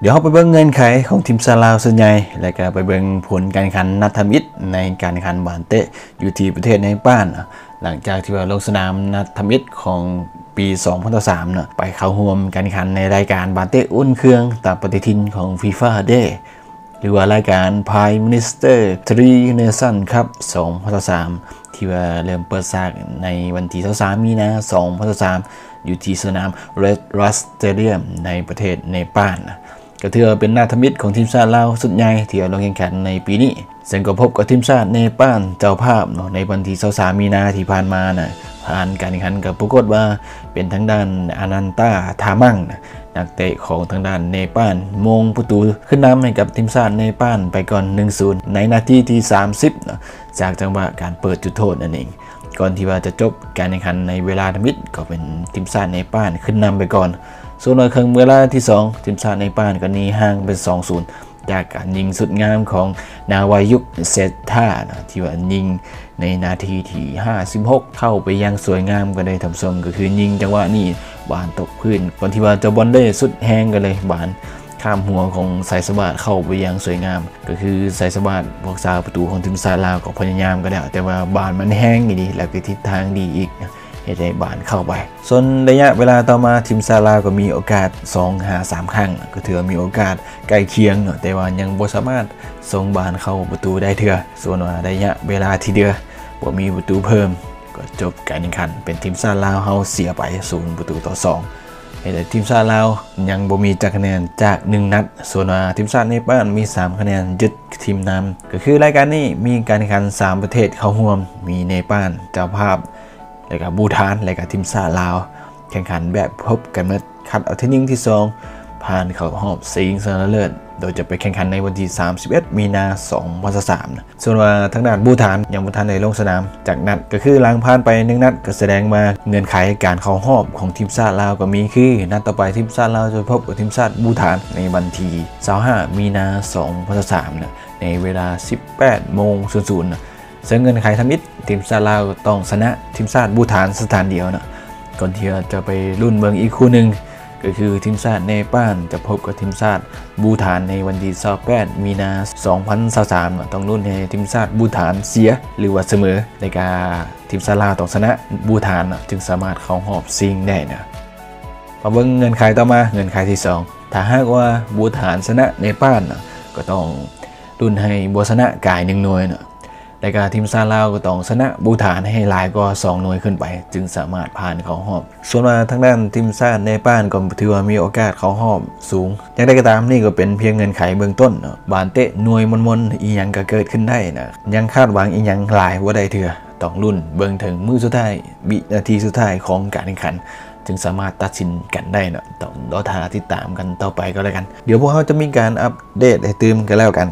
เดี๋ยวเราไปเบิ่งเงินไขของทีมซาลาวส่วนใหญ่ แล้วก็ไปเบิ่งผลการแข่งขันนัดทมิตรในการแข่งขันบานเตะอยู่ที่ประเทศในป้าน หลังจากที่ว่าลงสนามนัดทมิตรของปี 2003เนาะไปเข้าร่วมการแข่งขันในรายการบานเตะอุ่นเครื่องตามปฏิทินของ FIFA Day หรือว่ารายการ Prime Minister Three Nation ครับ 2003 ที่ว่าเริ่มเปิดฉากในวันที่ 23 มีนา 2003 อยู่ที่สนาม Red Rust Stadium ในประเทศเนปาลนะ ก็ถือเป็นนาทมิตรของทีมชาติลาวสุดใหญ่ที่ลงแข่งขันในปีนี้ซึ่งก็พบกับทีมชาติเนปาลเจ้าภาพเนาะในวันที่23มีนาที่ผ่านมานะผ่านการแข่งขันกับปรากฏว่าเป็นทั้งด้านอนันตาทามั่งนะนักเตะของทางด้านเนปาลมงประตูขึ้นนำให้กับทีมชาติเนปาลไปก่อน 1-0 ในนาทีที่ 30 จากจังหวะการเปิดจุดโทษนั่นเอง ก่อนที่ว่าจะจบการแข่งขันในเวลาทมิตรก็เป็นทีมชาติเนป้าลขึ้นนำไปก่อน ส่วนในครึ่งเวลาที่ 2 ทีมชาติเนป้าลก็หนีห่างเป็น 2-0 จากการยิงสุดงามของนาวายุกเซท่านะที่ว่ายิงในนาทีที่ 56 เข้าไปยังสวยงามก็ได้ทำทรงก็คือยิงจังหวะนี้บานตกพื้นก่อนที่ว่าจะบอลได้สุดแห้งกันเลยบาน ข้ามหัวของสายสบาดเข้าไปยังสวยงาม ก็คือสายสบาดพวกซาประตูของทีมซาลาวก็พยายามก็แล้วแต่ว่าบานมันแห้งดีแล้วก็ทิศทางดีอีกเหตุใดบานเข้าไป ส่วนระยะเวลาต่อมาทีมซาลาก็มีโอกาส 2 หา 3 ครั้ง ก็ถือมีโอกาสใกล้เคียงเนาะแต่ว่ายังบ่สามารถส่งบานเข้าประตูได้เถื่อส่วนว่าระยะเวลาที่เดือบ่มีประตูเพิ่ม ก็จบการแข่งขัน เป็นทีมซาลาเฮาเสียไปศูนย์ประตูต่อ 2 แต่ทีมชาติลาวยังบ่มีจักคะแนนจาก 1 นัด ส่วนว่าทีมชาติเนปานมี 3 คะแนนยึดทีมนำก็คือรายการนี้มีการแข่งขัน 3 ประเทศเข้าร่วม มีเนปาลเจ้าภาพแล้วก็บูทานแล้วก็ทีมชาติลาว แข่งขันแบบพบกันเมื่อคัดเอาที่นิ่งที่ 2 ผ่านเข้ารอบซิงชนะเลิศโดยจะไปแข่งขันในวันที่ 31 มีนา 2023นะส่วนว่าทางด้านบูฐานยังบูฐานในลงสนาม จากนัดก็คือล้างผ่านไปหนึ่งนัดก็แสดงมาเงื่อนไขการเข้ารอบของทีมชาติลาวก็มีคือ นัดต่อไปทีมชาติลาวจะพบกับทีมชาติบูฐานในวันที่25มีนา 2023นะในเวลา 18โมง00นะซึ่งเงื่อนไขทำมิตรทีมชาติลาวต้องชนะทีมชาติบูฐานสถานเดียวนะก่อนที่จะไปรุ่นเมืองอีกคู่หนึ่ง ก็คือทีมชาติเนปาลจะพบกับทีมชาติบูฐานในวันที่28มีนา 2023ต้องรุ่นให้ทีมชาติบูฐานเสียหรือว่าเสมอในการทีมชาติลาต้องชนะบูฐานจึงสามารถเข้ารอบซิงได้นะมาเบิ่งเงินไขต่อมาเงินไขที่ 2 ถ้าหากว่าบูฐานชนะเนปาลก็ต้องรุ่นให้บัวชนะกายหนึ่งหน่วยนะ รายการทีมซาลาวก็ต้องชนะบูฐานให้หลายก็2หน่วยขึ้นไป จึงสามารถผ่านเข้ารอบ ส่วนมาทางด้านทีมซาในป้านก็ถือว่ามีโอกาสเข้ารอบสูงอย่างไรก็ตามนี่ก็เป็นเพียงเงินไขเบื้องต้นบานเตะหน่วยมนๆอีหยังก็เกิดขึ้นได้นะยังคาดหวังอีหยังหลายว่าได้เถื่อต้องรุ่นเบิ่งถึงมือสุดท้ายวินาทีสุดท้ายของการแข่งขันจึงสามารถตัดสินกันได้เนาะต้องรอทาติดตามกันต่อไปก็แล้วกัน เดี๋ยวพวกเขาจะมีการอัปเดตให้ตื่มกันแล้วกัน